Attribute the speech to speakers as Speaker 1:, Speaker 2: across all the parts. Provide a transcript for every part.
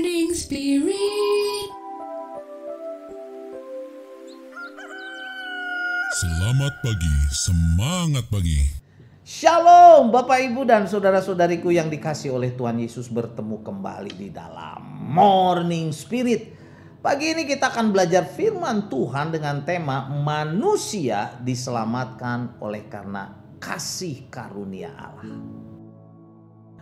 Speaker 1: Morning Spirit.
Speaker 2: Selamat pagi, semangat pagi.
Speaker 3: Shalom Bapak Ibu dan saudara-saudariku yang dikasih oleh Tuhan Yesus bertemu kembali di dalam Morning Spirit. Pagi ini kita akan belajar firman Tuhan dengan tema manusia diselamatkan oleh karena kasih karunia Allah.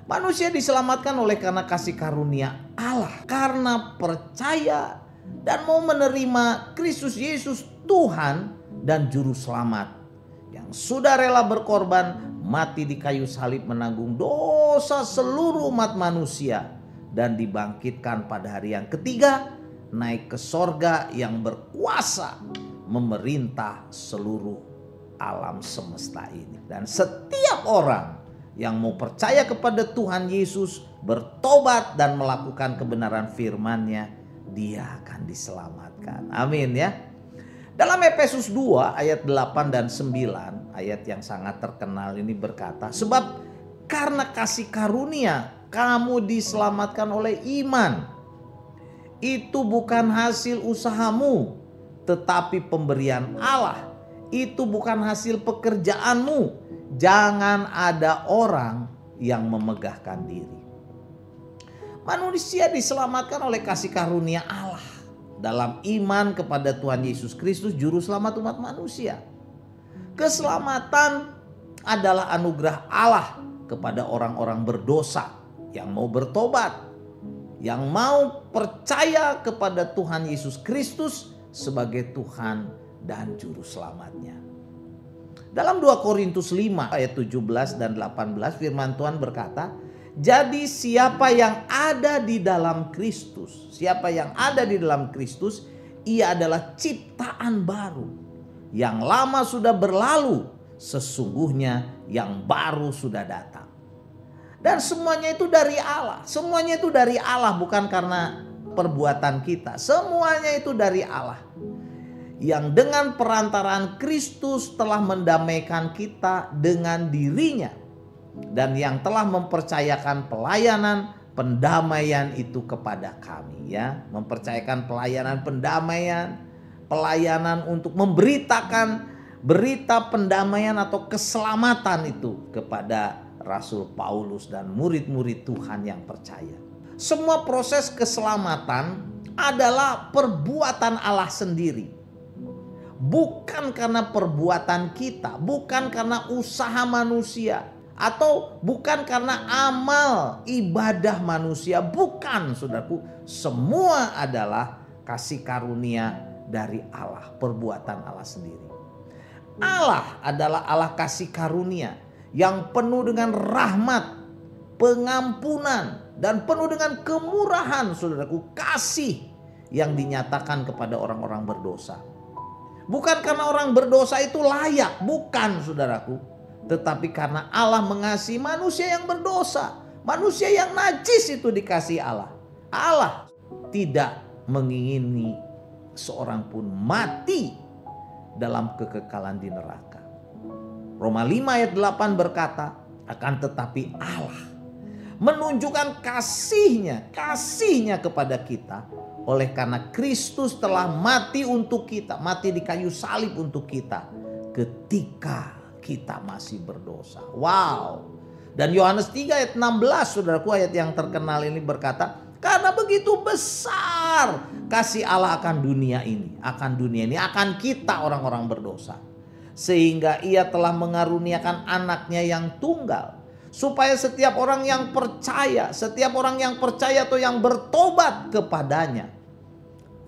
Speaker 3: Manusia diselamatkan oleh karena kasih karunia Allah karena percaya dan mau menerima Kristus Yesus Tuhan dan juru selamat. Yang sudah rela berkorban mati di kayu salib menanggung dosa seluruh umat manusia dan dibangkitkan pada hari yang ketiga naik ke sorga yang berkuasa memerintah seluruh alam semesta ini. Dan setiap orang yang mau percaya kepada Tuhan Yesus bertobat dan melakukan kebenaran firman-Nya dia akan diselamatkan amin ya dalam Efesus 2 ayat 8 dan 9 ayat yang sangat terkenal ini berkata sebab karena kasih karunia kamu diselamatkan oleh iman. Itu bukan hasil usahamu tetapi pemberian Allah. Itu bukan hasil pekerjaanmu. Jangan ada orang yang memegahkan diri. Manusia diselamatkan oleh kasih karunia Allah dalam iman kepada Tuhan Yesus Kristus juru selamat umat manusia. Keselamatan adalah anugerah Allah kepada orang-orang berdosa yang mau bertobat, yang mau percaya kepada Tuhan Yesus Kristus sebagai Tuhan dan juru selamatnya. Dalam 2 Korintus 5 ayat 17 dan 18 firman Tuhan berkata, jadi siapa yang ada di dalam Kristus, siapa yang ada di dalam Kristus, ia adalah ciptaan baru. Yang lama sudah berlalu, sesungguhnya yang baru sudah datang. Dan semuanya itu dari Allah. Semuanya itu dari Allah bukan karena perbuatan kita. Semuanya itu dari Allah. Yang dengan perantaraan Kristus telah mendamaikan kita dengan dirinya dan yang telah mempercayakan pelayanan pendamaian itu kepada kami ya. Mempercayakan pelayanan pendamaian pelayanan untuk memberitakan berita pendamaian atau keselamatan itu kepada Rasul Paulus dan murid-murid Tuhan yang percaya. Semua proses keselamatan adalah perbuatan Allah sendiri bukan karena perbuatan kita bukan karena usaha manusia atau bukan karena amal ibadah manusia, bukan saudaraku. Semua adalah kasih karunia dari Allah, perbuatan Allah sendiri. Allah adalah Allah kasih karunia yang penuh dengan rahmat, pengampunan, dan penuh dengan kemurahan, saudaraku, kasih yang dinyatakan kepada orang-orang berdosa. Bukan karena orang berdosa itu layak, bukan saudaraku tetapi karena Allah mengasihi manusia yang berdosa. Manusia yang najis itu dikasih Allah. Allah tidak mengingini seorang pun mati dalam kekekalan di neraka. Roma 5 ayat 8 berkata, akan tetapi Allah menunjukkan kasihnya, kasihnya kepada kita oleh karena Kristus telah mati untuk kita, mati di kayu salib untuk kita ketika kita masih berdosa. Wow. Dan Yohanes 3 ayat 16 saudaraku ayat yang terkenal ini berkata, karena begitu besar kasih Allah akan dunia ini, akan dunia ini, akan kita orang-orang berdosa. Sehingga ia telah mengaruniakan anaknya yang tunggal. Supaya setiap orang yang percaya, setiap orang yang percaya atau yang bertobat kepadanya.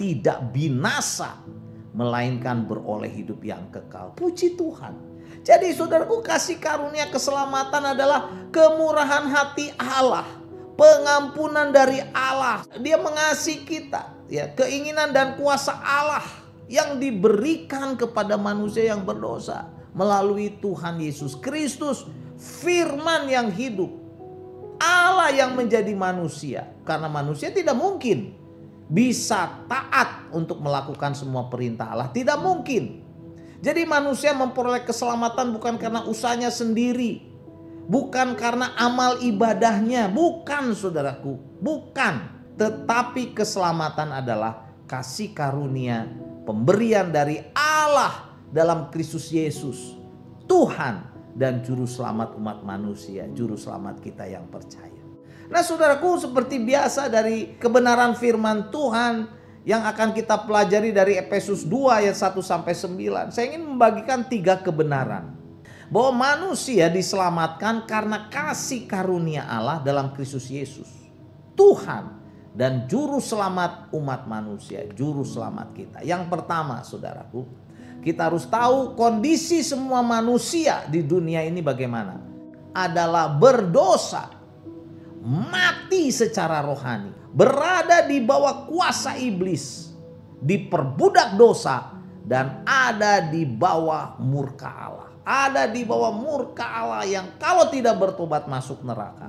Speaker 3: Tidak binasa, melainkan beroleh hidup yang kekal. Puji Tuhan. Jadi saudaraku kasih karunia keselamatan adalah kemurahan hati Allah. Pengampunan dari Allah. Dia mengasihi kita. Ya, keinginan dan kuasa Allah yang diberikan kepada manusia yang berdosa melalui Tuhan Yesus Kristus, firman yang hidup. Allah yang menjadi manusia karena manusia tidak mungkin bisa taat untuk melakukan semua perintah Allah, tidak mungkin. Jadi manusia memperoleh keselamatan bukan karena usahanya sendiri. Bukan karena amal ibadahnya. Bukan saudaraku. Bukan. tetapi keselamatan adalah kasih karunia pemberian dari Allah dalam Kristus Yesus, Tuhan dan juru selamat umat manusia, juru selamat kita yang percaya. Nah, saudaraku, seperti biasa dari kebenaran firman Tuhan yang akan kita pelajari dari Efesus 2 ayat 1 sampai 9. Saya ingin membagikan tiga kebenaran. Bahwa manusia diselamatkan karena kasih karunia Allah dalam Kristus Yesus. Tuhan dan juru selamat umat manusia, juru selamat kita. Yang pertama, saudaraku, kita harus tahu kondisi semua manusia di dunia ini bagaimana. Adalah berdosa, mati secara rohani, berada di bawah kuasa iblis, diperbudak dosa, dan ada di bawah murka Allah. Ada di bawah murka Allah yang kalau tidak bertobat masuk neraka.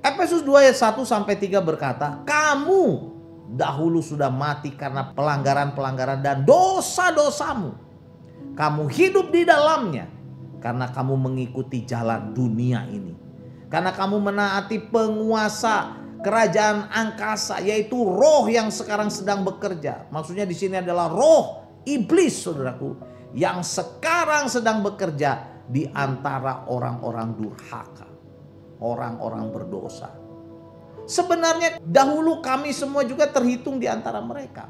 Speaker 3: Efesus 2 ayat 1 sampai 3 berkata, "Kamu dahulu sudah mati karena pelanggaran-pelanggaran dan dosa-dosamu. Kamu hidup di dalamnya karena kamu mengikuti jalan dunia ini. Karena kamu menaati penguasa kerajaan angkasa yaitu roh yang sekarang sedang bekerja. Maksudnya di sini adalah roh iblis saudaraku yang sekarang sedang bekerja di antara orang-orang durhaka, orang-orang berdosa. Sebenarnya dahulu kami semua juga terhitung di antara mereka.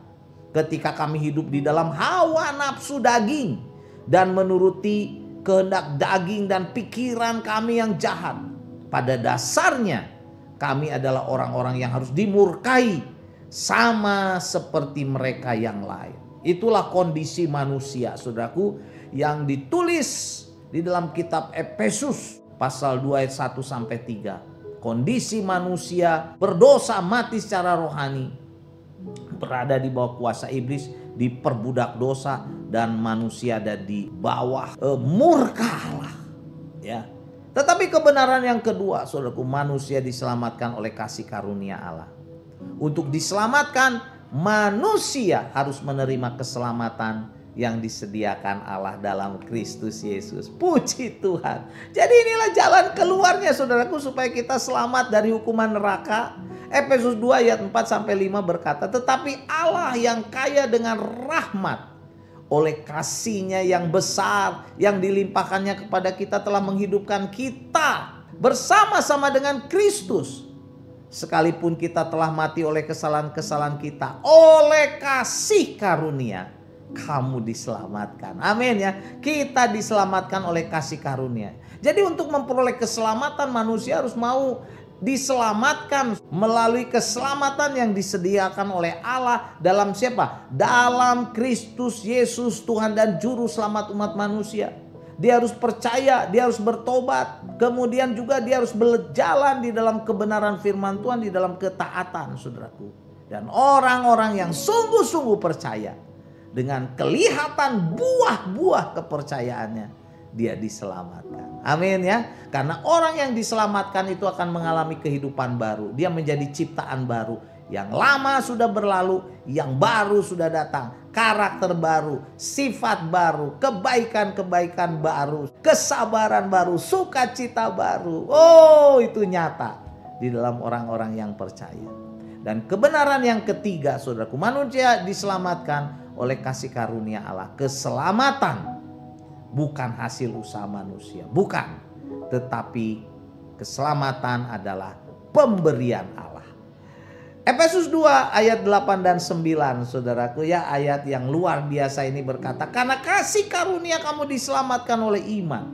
Speaker 3: Ketika kami hidup di dalam hawa nafsu daging dan menuruti kehendak daging dan pikiran kami yang jahat. Pada dasarnya kami adalah orang-orang yang harus dimurkai sama seperti mereka yang lain. Itulah kondisi manusia, saudaraku, yang ditulis di dalam kitab Efesus pasal 2 ayat 1 sampai 3. Kondisi manusia berdosa mati secara rohani, berada di bawah kuasa iblis, diperbudak dosa dan manusia ada di bawah eh, murka Allah. Ya. Tetapi kebenaran yang kedua, saudaraku, manusia diselamatkan oleh kasih karunia Allah. Untuk diselamatkan, manusia harus menerima keselamatan yang disediakan Allah dalam Kristus Yesus. Puji Tuhan. Jadi inilah jalan keluarnya saudaraku supaya kita selamat dari hukuman neraka. Efesus 2 ayat 4 sampai 5 berkata, "Tetapi Allah yang kaya dengan rahmat oleh kasihnya yang besar yang dilimpahkannya kepada kita telah menghidupkan kita bersama-sama dengan Kristus." Sekalipun kita telah mati oleh kesalahan-kesalahan kita, oleh kasih karunia, kamu diselamatkan. Amin ya. Kita diselamatkan oleh kasih karunia. Jadi untuk memperoleh keselamatan manusia harus mau diselamatkan melalui keselamatan yang disediakan oleh Allah dalam siapa? Dalam Kristus Yesus Tuhan dan juru selamat umat manusia. Dia harus percaya, dia harus bertobat. Kemudian juga dia harus berjalan di dalam kebenaran firman Tuhan, di dalam ketaatan saudaraku. Dan orang-orang yang sungguh-sungguh percaya dengan kelihatan buah-buah kepercayaannya dia diselamatkan. Amin ya. Karena orang yang diselamatkan itu akan mengalami kehidupan baru. Dia menjadi ciptaan baru. Yang lama sudah berlalu, yang baru sudah datang. Karakter baru, sifat baru, kebaikan-kebaikan baru, kesabaran baru, sukacita baru. Oh, itu nyata di dalam orang-orang yang percaya. Dan kebenaran yang ketiga, saudaraku, manusia diselamatkan oleh kasih karunia Allah. Keselamatan bukan hasil usaha manusia, bukan, tetapi keselamatan adalah pemberian Allah. Efesus 2 ayat 8 dan 9 saudaraku ya ayat yang luar biasa ini berkata karena kasih karunia kamu diselamatkan oleh iman.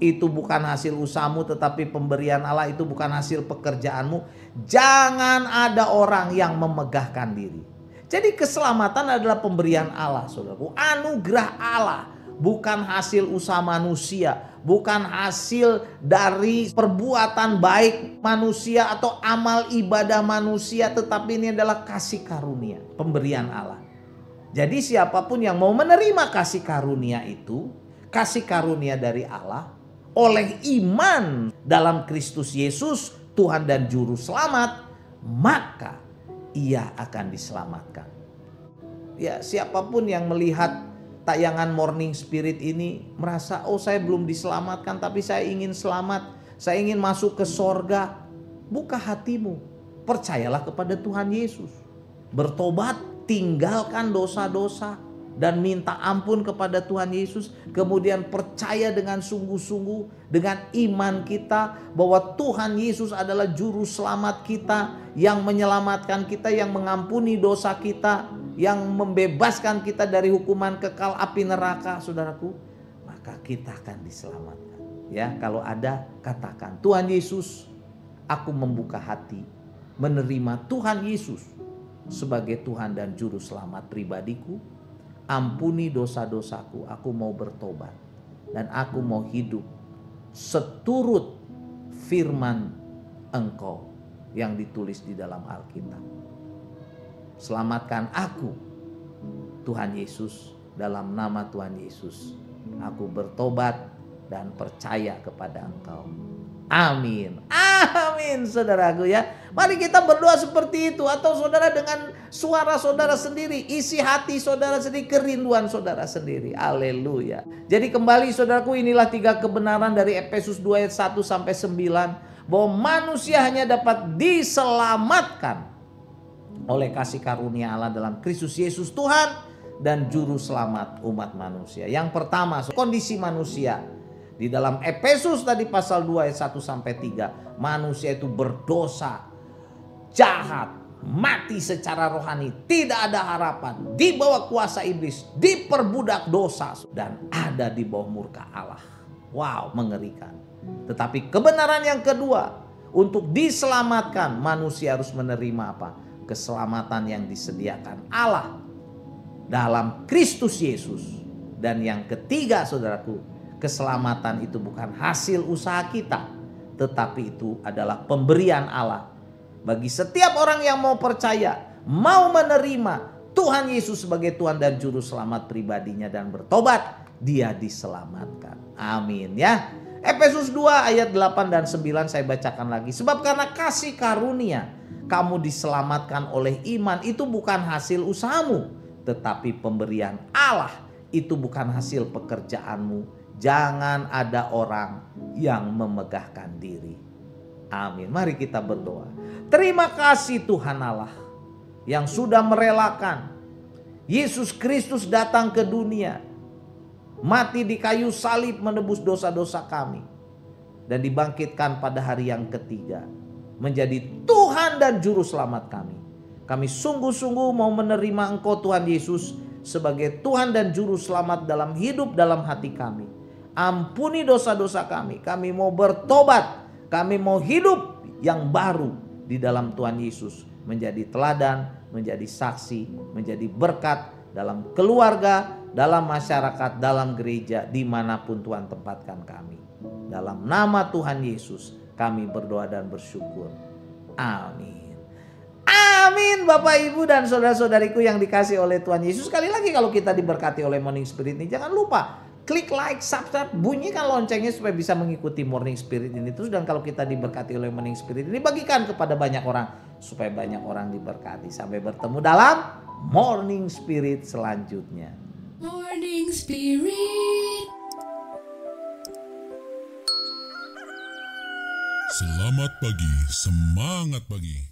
Speaker 3: Itu bukan hasil usahamu tetapi pemberian Allah itu bukan hasil pekerjaanmu. Jangan ada orang yang memegahkan diri. Jadi keselamatan adalah pemberian Allah saudaraku. Anugerah Allah bukan hasil usaha manusia, bukan hasil dari perbuatan baik manusia atau amal ibadah manusia, tetapi ini adalah kasih karunia, pemberian Allah. Jadi siapa pun yang mau menerima kasih karunia itu, kasih karunia dari Allah oleh iman dalam Kristus Yesus, Tuhan dan juru selamat, maka ia akan diselamatkan. Ya, siapa pun yang melihat tayangan Morning Spirit ini merasa oh saya belum diselamatkan tapi saya ingin selamat, saya ingin masuk ke sorga. Buka hatimu, percayalah kepada Tuhan Yesus. Bertobat, tinggalkan dosa-dosa dan minta ampun kepada Tuhan Yesus, kemudian percaya dengan sungguh-sungguh dengan iman kita bahwa Tuhan Yesus adalah juru selamat kita yang menyelamatkan kita, yang mengampuni dosa kita, yang membebaskan kita dari hukuman kekal api neraka, Saudaraku, maka kita akan diselamatkan. Ya, kalau ada katakan, Tuhan Yesus, aku membuka hati menerima Tuhan Yesus sebagai Tuhan dan juru selamat pribadiku ampuni dosa-dosaku, aku mau bertobat dan aku mau hidup seturut firman Engkau yang ditulis di dalam Alkitab. Selamatkan aku, Tuhan Yesus, dalam nama Tuhan Yesus. Aku bertobat dan percaya kepada Engkau. Amin. Amin saudaraku ya. Mari kita berdoa seperti itu. Atau saudara dengan suara saudara sendiri. Isi hati saudara sendiri. Kerinduan saudara sendiri. Haleluya. Jadi kembali saudaraku inilah tiga kebenaran dari Efesus 2 ayat 1 sampai 9. Bahwa manusia hanya dapat diselamatkan. Oleh kasih karunia Allah dalam Kristus Yesus Tuhan. Dan juru selamat umat manusia. Yang pertama kondisi manusia di dalam Efesus tadi pasal 2 ayat 1 sampai 3, manusia itu berdosa, jahat, mati secara rohani, tidak ada harapan, di bawah kuasa iblis, diperbudak dosa dan ada di bawah murka Allah. Wow, mengerikan. Tetapi kebenaran yang kedua, untuk diselamatkan manusia harus menerima apa? Keselamatan yang disediakan Allah dalam Kristus Yesus. Dan yang ketiga saudaraku, keselamatan itu bukan hasil usaha kita, tetapi itu adalah pemberian Allah bagi setiap orang yang mau percaya, mau menerima Tuhan Yesus sebagai Tuhan dan Juru Selamat pribadinya dan bertobat, dia diselamatkan. Amin ya. Efesus 2 ayat 8 dan 9 saya bacakan lagi. Sebab karena kasih karunia kamu diselamatkan oleh iman itu bukan hasil usahamu, tetapi pemberian Allah itu bukan hasil pekerjaanmu, Jangan ada orang yang memegahkan diri. Amin. Mari kita berdoa. Terima kasih Tuhan Allah yang sudah merelakan Yesus Kristus datang ke dunia. Mati di kayu salib menebus dosa-dosa kami. Dan dibangkitkan pada hari yang ketiga. Menjadi Tuhan dan Juru Selamat kami. Kami sungguh-sungguh mau menerima Engkau Tuhan Yesus sebagai Tuhan dan Juru Selamat dalam hidup dalam hati kami Ampuni dosa-dosa kami. Kami mau bertobat. Kami mau hidup yang baru di dalam Tuhan Yesus. Menjadi teladan, menjadi saksi, menjadi berkat dalam keluarga, dalam masyarakat, dalam gereja, di mana pun Tuhan tempatkan kami. Dalam nama Tuhan Yesus kami berdoa dan bersyukur. Amin. Amin Bapak Ibu dan saudara-saudariku yang dikasih oleh Tuhan Yesus. Sekali lagi kalau kita diberkati oleh Morning Spirit ini jangan lupa klik like, subscribe, bunyikan loncengnya supaya bisa mengikuti Morning Spirit ini terus dan kalau kita diberkati oleh Morning Spirit ini bagikan kepada banyak orang supaya banyak orang diberkati. Sampai bertemu dalam Morning Spirit selanjutnya.
Speaker 1: Morning Spirit.
Speaker 2: Selamat pagi, semangat pagi.